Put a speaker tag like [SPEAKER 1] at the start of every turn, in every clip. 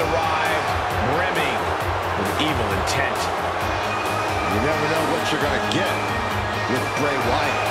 [SPEAKER 1] arrived brimming with evil intent.
[SPEAKER 2] You never know what you're going to get with Bray Wyatt.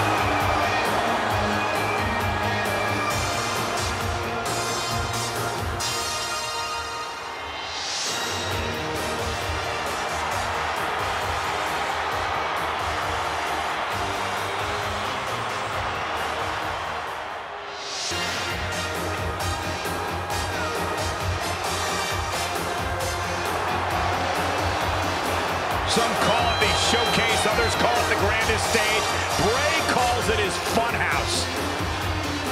[SPEAKER 1] Some call it the showcase, others call it the grandest stage. Bray calls it his funhouse.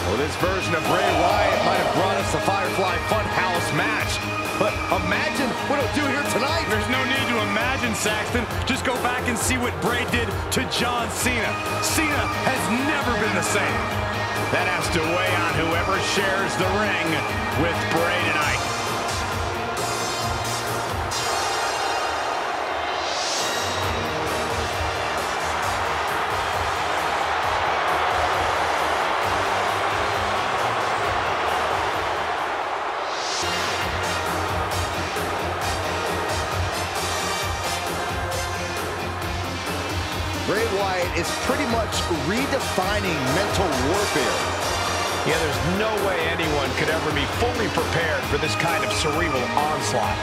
[SPEAKER 2] Well, this version of Bray Wyatt might have brought us the Firefly Funhouse match. But imagine what he'll do here tonight.
[SPEAKER 3] There's no need to imagine, Saxton. Just go back and see what Bray did to John Cena. Cena has never been the same.
[SPEAKER 1] That has to weigh on whoever shares the ring with Bray
[SPEAKER 2] Bray Wyatt is pretty much redefining mental warfare.
[SPEAKER 1] Yeah, there's no way anyone could ever be fully prepared for this kind of cerebral onslaught.